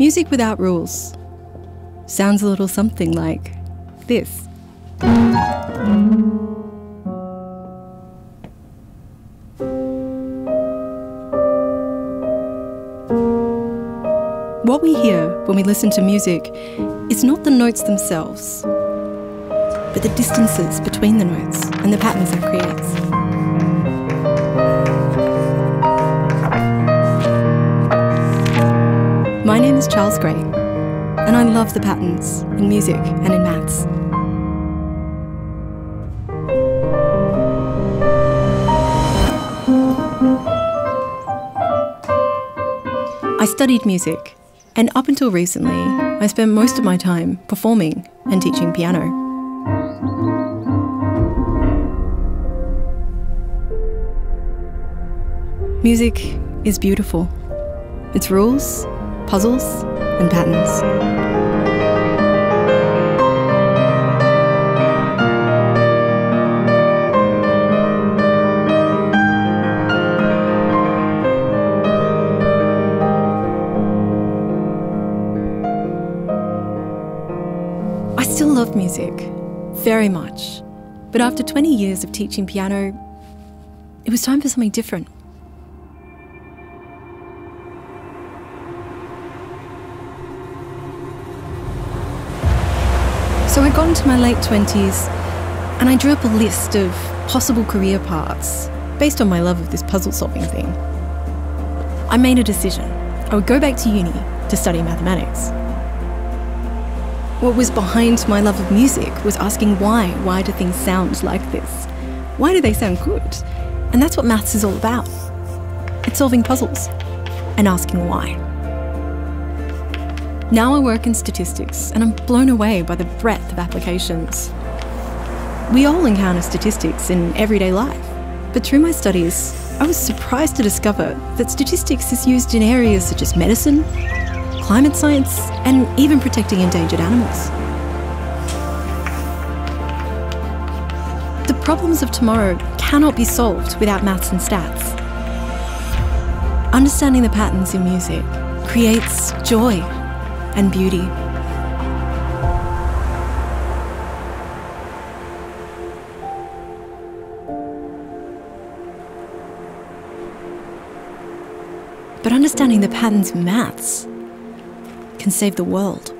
Music without rules sounds a little something like this. What we hear when we listen to music is not the notes themselves, but the distances between the notes and the patterns that creates. My name is Charles Gray, and I love the patterns in music and in maths. I studied music, and up until recently, I spent most of my time performing and teaching piano. Music is beautiful. Its rules, puzzles, and patterns. I still love music, very much. But after 20 years of teaching piano, it was time for something different. So I got into my late 20s and I drew up a list of possible career paths based on my love of this puzzle solving thing. I made a decision. I would go back to uni to study mathematics. What was behind my love of music was asking why. Why do things sound like this? Why do they sound good? And that's what maths is all about. It's solving puzzles and asking why. Now I work in statistics and I'm blown away by the breadth of applications. We all encounter statistics in everyday life, but through my studies, I was surprised to discover that statistics is used in areas such as medicine, climate science, and even protecting endangered animals. The problems of tomorrow cannot be solved without maths and stats. Understanding the patterns in music creates joy and beauty. But understanding the patterns in maths can save the world.